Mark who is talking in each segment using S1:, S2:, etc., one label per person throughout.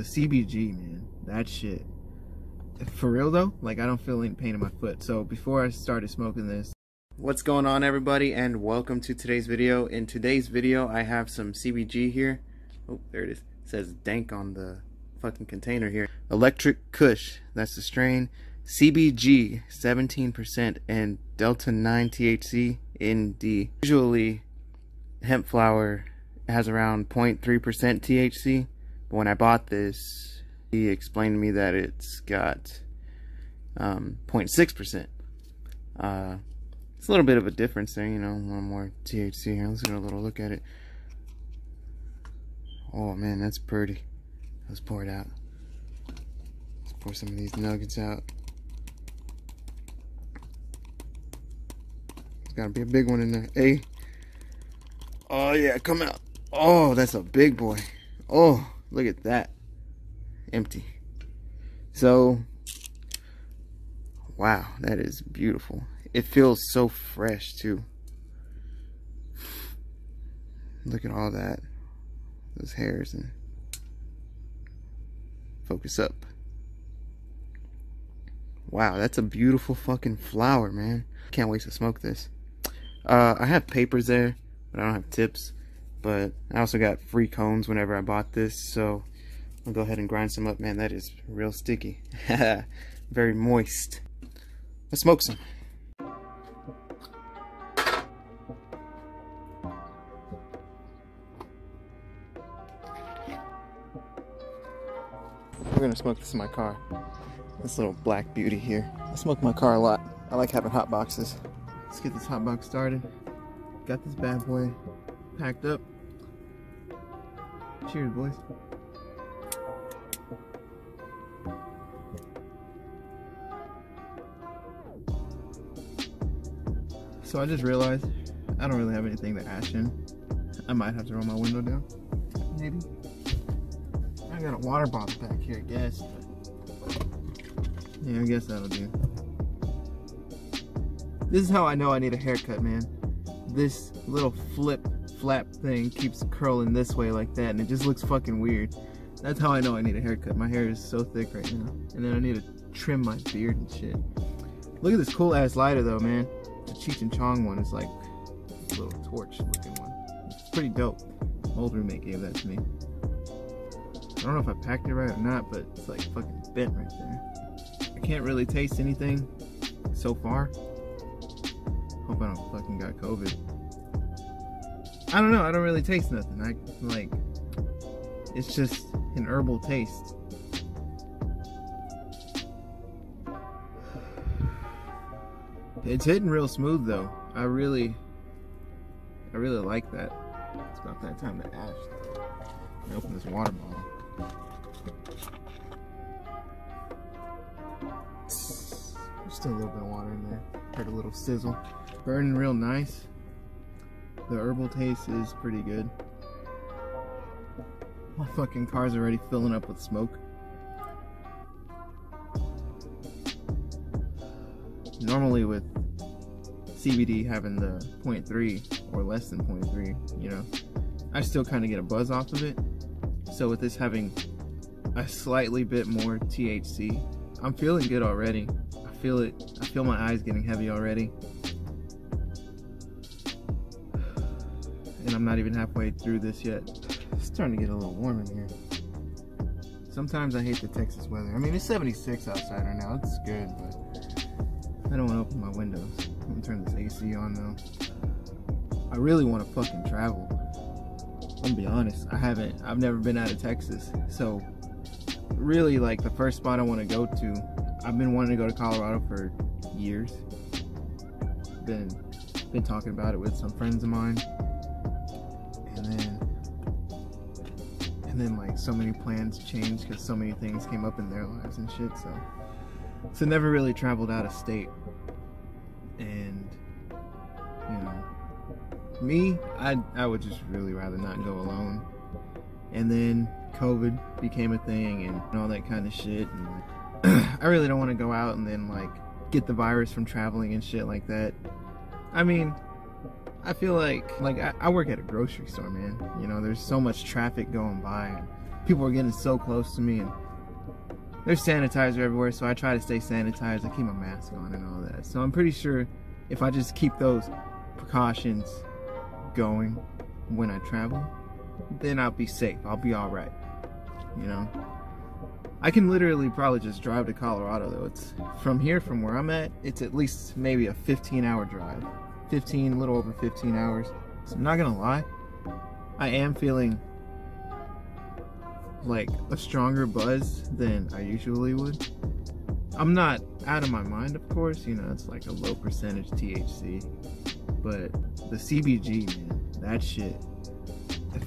S1: the CBG, man, that shit. For real though, like I don't feel any pain in my foot. So before I started smoking this, what's going on everybody and welcome to today's video. In today's video, I have some CBG here. Oh, there it is. It says dank on the fucking container here. Electric Kush, that's the strain. CBG, 17% and Delta 9 THC in D. Usually hemp flower has around 0.3% THC. But when I bought this, he explained to me that it's got 0.6%. Um, uh, it's a little bit of a difference there, you know, one more THC here. Let's get a little look at it. Oh man, that's pretty. Let's pour it out. Let's pour some of these nuggets out. There's gotta be a big one in there. Hey. Oh yeah, come out. Oh, that's a big boy. Oh, look at that. Empty. So, wow, that is beautiful. It feels so fresh too. Look at all that. Those hairs and focus up. Wow, that's a beautiful fucking flower, man. Can't wait to smoke this. Uh, I have papers there, but I don't have tips. But I also got free cones whenever I bought this, so I'll go ahead and grind some up. Man, that is real sticky. Very moist. Let's smoke some. We're gonna smoke this in my car. This little black beauty here. I smoke my car a lot. I like having hot boxes. Let's get this hot box started. Got this bad boy packed up. Cheers, boys. So I just realized I don't really have anything to ash in. I might have to roll my window down. Maybe. I got a water bottle back here, I guess. Yeah, I guess that'll do. This is how I know I need a haircut, man. This little flip flap thing keeps curling this way like that and it just looks fucking weird. That's how I know I need a haircut. My hair is so thick right now. And then I need to trim my beard and shit. Look at this cool ass lighter though, man. The Cheech and Chong one is like a little torch looking one. It's pretty dope. My old roommate gave that to me. I don't know if I packed it right or not, but it's like fucking bent right there. I can't really taste anything so far. Hope I don't fucking got COVID. I don't know. I don't really taste nothing. I like. It's just an herbal taste. It's hitting real smooth though. I really, I really like that. It's about that time to ash. Let me open this water bottle. There's still a little bit of water in there. Heard a little sizzle. Burning real nice. The herbal taste is pretty good. My fucking car's already filling up with smoke. Normally with CBD having the 0.3 or less than 0.3, you know, I still kind of get a buzz off of it. So with this having a slightly bit more THC, I'm feeling good already. I feel it. I feel my eyes getting heavy already. And I'm not even halfway through this yet. It's starting to get a little warm in here. Sometimes I hate the Texas weather. I mean, it's 76 outside right now. It's good, but I don't want to open my windows. I'm gonna turn this AC on though. I really want to fucking travel. I'm gonna be honest. I haven't. I've never been out of Texas, so really, like the first spot I want to go to. I've been wanting to go to Colorado for years. Been been talking about it with some friends of mine and then like so many plans changed because so many things came up in their lives and shit so. So never really traveled out of state. And you know me i i would just really rather not go alone. And then covid became a thing and all that kind of shit and i really don't want to go out and then like get the virus from traveling and shit like that. I mean I feel like like I, I, work at a grocery store, man. You know, there's so much traffic going by. and people are getting so close to me and there's sanitizer everywhere, so I try to stay sanitized. I keep my mask on and all that. So I'm pretty sure if I just keep those precautions going when I travel, then I'll be safe. I'll be all right. You know, I can literally probably just drive to Colorado though. It's from here, from where I'm at, it's at least maybe a 15 hour drive. 15, a little over 15 hours. So I'm not gonna lie, I am feeling like a stronger buzz than I usually would. I'm not out of my mind, of course, you know, it's like a low percentage THC, but the CBG, man, that shit.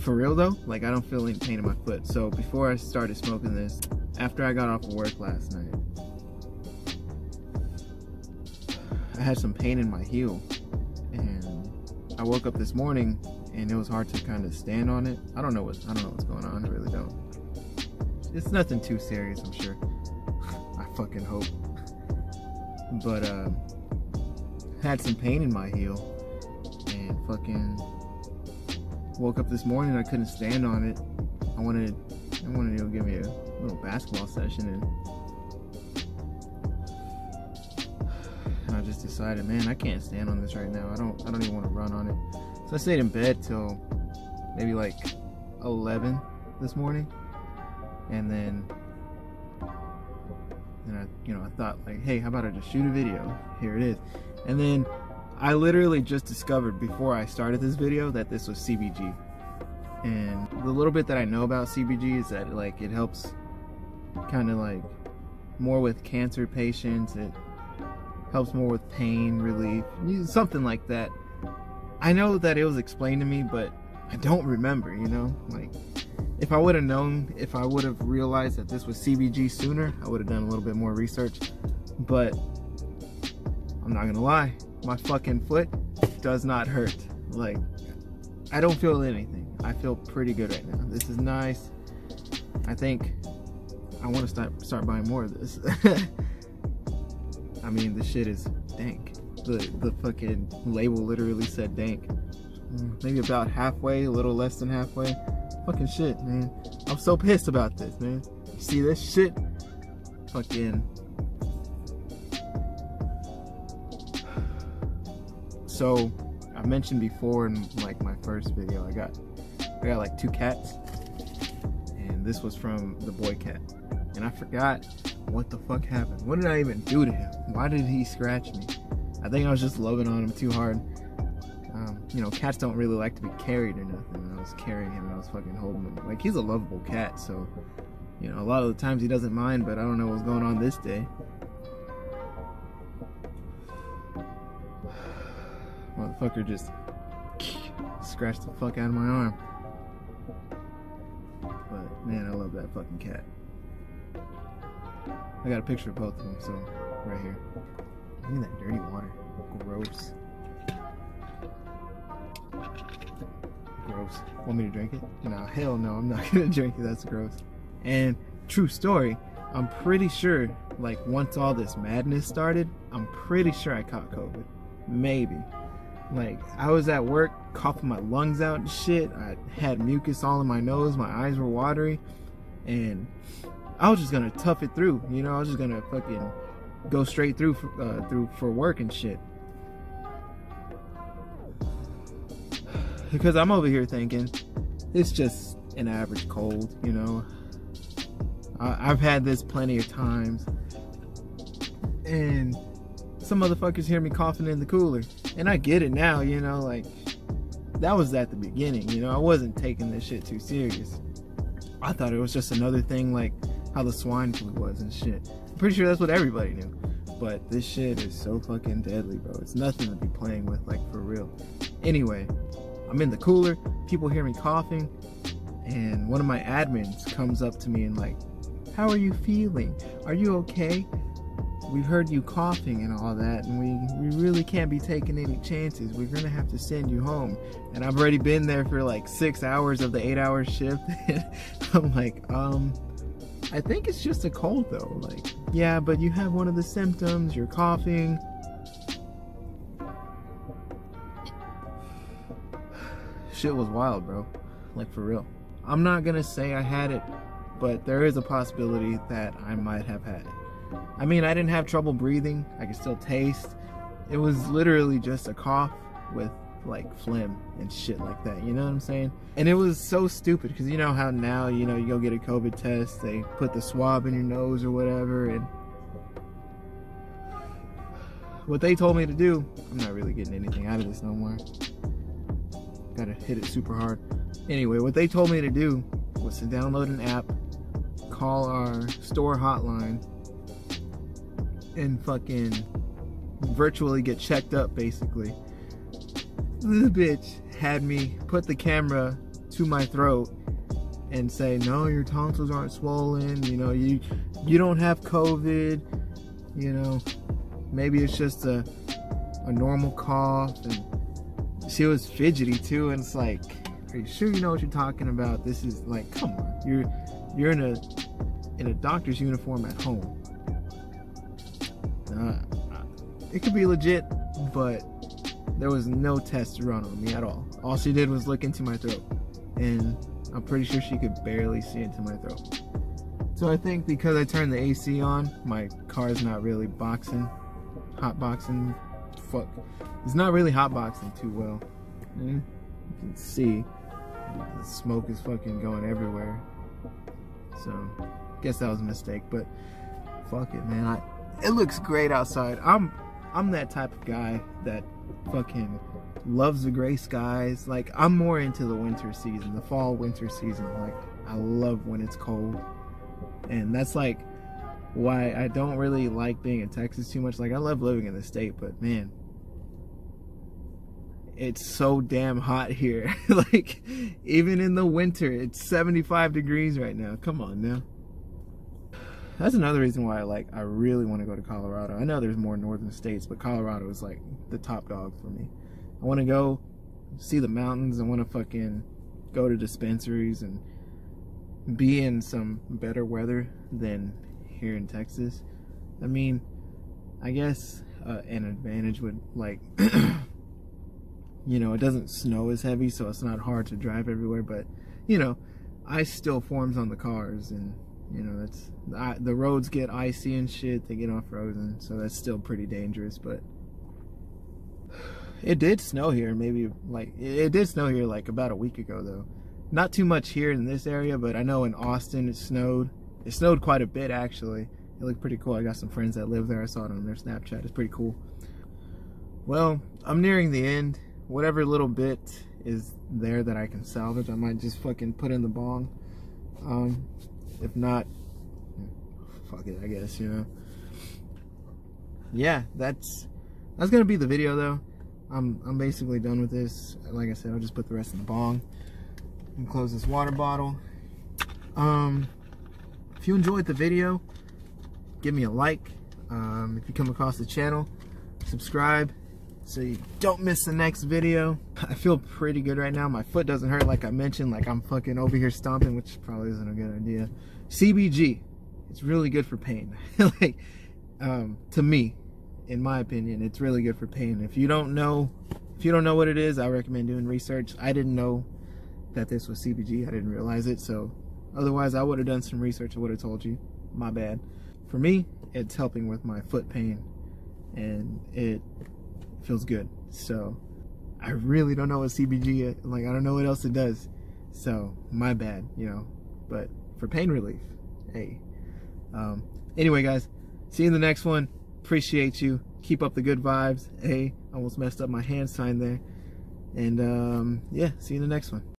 S1: For real though, like I don't feel any pain in my foot. So before I started smoking this, after I got off of work last night, I had some pain in my heel, I woke up this morning and it was hard to kind of stand on it. I don't know what I don't know what's going on. I really don't. It's nothing too serious, I'm sure. I fucking hope. But uh, had some pain in my heel and fucking woke up this morning. I couldn't stand on it. I wanted I wanted to give me a little basketball session and I just decided, man, I can't stand on this right now. I don't I don't even want to run on it. So I stayed in bed till maybe like 11 this morning. And then and I you know, I thought like, hey, how about I just shoot a video? Here it is. And then I literally just discovered before I started this video that this was CBG. And the little bit that I know about CBG is that like it helps kind of like more with cancer patients. It helps more with pain relief, something like that. I know that it was explained to me, but I don't remember, you know? Like, if I would have known, if I would have realized that this was CBG sooner, I would have done a little bit more research. But I'm not gonna lie, my fucking foot does not hurt. Like, I don't feel anything. I feel pretty good right now. This is nice. I think I want to start start buying more of this. I mean, the shit is dank the the fucking label literally said dank. Mm, maybe about halfway, a little less than halfway. Fucking shit, man. I'm so pissed about this, man. You see this shit? Fucking. So, I mentioned before in like my first video, I got I got like two cats, and this was from the boy cat, and I forgot what the fuck happened. What did I even do to him? Why did he scratch me? I think I was just loving on him too hard. Um, you know, cats don't really like to be carried or nothing. I was carrying him and I was fucking holding him. Like, he's a lovable cat, so, you know, a lot of the times he doesn't mind, but I don't know what's going on this day. Motherfucker just scratched the fuck out of my arm. But, man, I love that fucking cat. I got a picture of both of them, so, right here. Look at that dirty water. Gross. Gross. Want me to drink it? No, hell no, I'm not gonna drink it. That's gross. And true story, I'm pretty sure, like, once all this madness started, I'm pretty sure I caught COVID. Maybe. Like, I was at work coughing my lungs out and shit. I had mucus all in my nose. My eyes were watery. And I was just gonna tough it through. You know, I was just gonna fucking go straight through for, uh, through for work and shit. Because I'm over here thinking it's just an average cold, you know. I, I've had this plenty of times, and some motherfuckers hear me coughing in the cooler, and I get it now, you know. Like that was at the beginning, you know. I wasn't taking this shit too serious. I thought it was just another thing, like how the swine flu was and shit pretty sure that's what everybody knew. But this shit is so fucking deadly, bro. It's nothing to be playing with, like for real. Anyway, I'm in the cooler. People hear me coughing, and one of my admins comes up to me and like, "How are you feeling? Are you okay? We've heard you coughing and all that, and we we really can't be taking any chances. We're gonna have to send you home." And I've already been there for like six hours of the eight-hour shift. I'm like, um I think it's just a cold though. Like, yeah, but you have one of the symptoms, you're coughing. Shit was wild, bro. Like for real. I'm not gonna say I had it, but there is a possibility that I might have had it. I mean, I didn't have trouble breathing. I could still taste. It was literally just a cough with like phlegm and shit like that. You know what I'm saying? And it was so stupid because you know how now, you know, you go get a COVID test, they put the swab in your nose or whatever, and what they told me to do, I'm not really getting anything out of this no more. Gotta hit it super hard. Anyway, what they told me to do was to download an app, call our store hotline, and fucking virtually get checked up basically. This bitch had me put the camera to my throat and say, "No, your tonsils aren't swollen. You know, you you don't have COVID. You know, maybe it's just a a normal cough." And she was fidgety too, and it's like, "Are you sure you know what you're talking about? This is like, come on, you're you're in a in a doctor's uniform at home. Uh, it could be legit, but there was no test run on me at all. All she did was look into my throat, and I'm pretty sure she could barely see into my throat. So I think because I turned the AC on, my car's not really boxing, hot boxing, fuck. It's not really hot boxing too well. you can see the smoke is fucking going everywhere. So, guess that was a mistake, but fuck it, man. I, it looks great outside. I'm I'm that type of guy that fucking loves the gray skies. Like I'm more into the winter season, the fall winter season. Like I love when it's cold. And that's like why I don't really like being in Texas too much. Like I love living in the state, but man, it's so damn hot here. like even in the winter, it's 75 degrees right now. Come on now that's another reason why I like I really want to go to Colorado. I know there's more northern states, but Colorado is like the top dog for me. I want to go see the mountains. I want to fucking go to dispensaries and be in some better weather than here in Texas. I mean, I guess uh, an advantage would like you know, it doesn't snow as heavy, so it's not hard to drive everywhere, but you know, ice still forms on the cars and you know that's I, the roads get icy and shit they get all frozen so that's still pretty dangerous but it did snow here maybe like it did snow here like about a week ago though. Not too much here in this area but i know in austin it snowed. It snowed quite a bit actually. It looked pretty cool. I got some friends that live there. I saw it on their snapchat. It's pretty cool. Well i'm nearing the end. Whatever little bit is there that i can salvage i might just fucking put in the bong. Um if not, fuck it, I guess, you know. Yeah, that's that's gonna be the video though. I'm I'm basically done with this. Like I said, I'll just put the rest in the bong and close this water bottle. Um, if you enjoyed the video, give me a like. Um, if you come across the channel, subscribe so you don't miss the next video. I feel pretty good right now. My foot doesn't hurt like I mentioned, like I'm fucking over here stomping, which probably isn't a good idea. CBG, it's really good for pain. like, um, to me, in my opinion, it's really good for pain. If you don't know, if you don't know what it is, I recommend doing research. I didn't know that this was CBG. I didn't realize it. So otherwise I would have done some research. I would have told you. My bad. For me, it's helping with my foot pain and it feels good. So I really don't know what CBG like. I don't know what else it does. So my bad, you know. But for pain relief, hey. Um, anyway, guys, see you in the next one. Appreciate you. Keep up the good vibes. Hey, almost messed up my hand sign there. And um, yeah, see you in the next one.